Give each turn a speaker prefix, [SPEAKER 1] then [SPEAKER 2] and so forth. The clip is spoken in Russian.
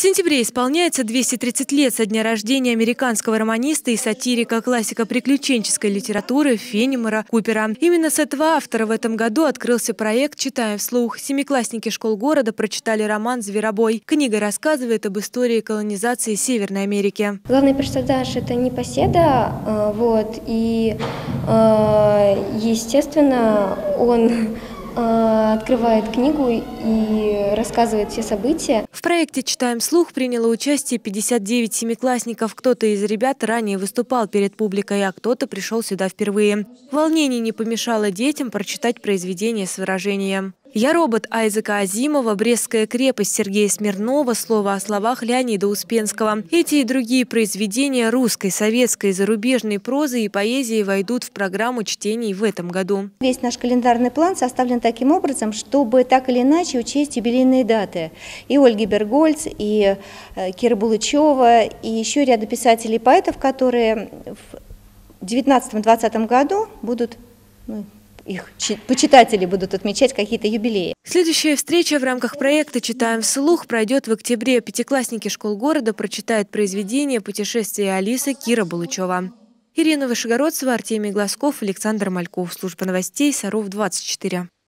[SPEAKER 1] сентябре исполняется 230 лет со дня рождения американского романиста и сатирика, классика приключенческой литературы Фенимора Купера. Именно с этого автора в этом году открылся проект «Читаем вслух». Семиклассники школ города прочитали роман «Зверобой». Книга рассказывает об истории колонизации Северной Америки.
[SPEAKER 2] Главный персонаж – это непоседа, э, вот, и, э, естественно, он открывает книгу и рассказывает все события.
[SPEAKER 1] В проекте «Читаем слух» приняло участие 59 семиклассников. Кто-то из ребят ранее выступал перед публикой, а кто-то пришел сюда впервые. Волнение не помешало детям прочитать произведение с выражением. «Я робот» Айзека Азимова, «Брестская крепость» Сергея Смирнова, «Слово о словах» Леонида Успенского. Эти и другие произведения русской, советской, зарубежной прозы и поэзии войдут в программу чтений в этом году.
[SPEAKER 3] Весь наш календарный план составлен таким образом, чтобы так или иначе учесть юбилейные даты. И Ольги Бергольц, и э, Кира Булычева, и еще ряда писателей и поэтов, которые в 2019-2020 году будут ну, их почитатели будут отмечать какие-то юбилеи.
[SPEAKER 1] Следующая встреча в рамках проекта «Читаем вслух» пройдет в октябре. Пятиклассники школ города прочитают произведение «Путешествие Алисы» Кира Булычева. Ирина Вышегородцева, Артемий Глазков, Александр Мальков. Служба новостей Саров 24.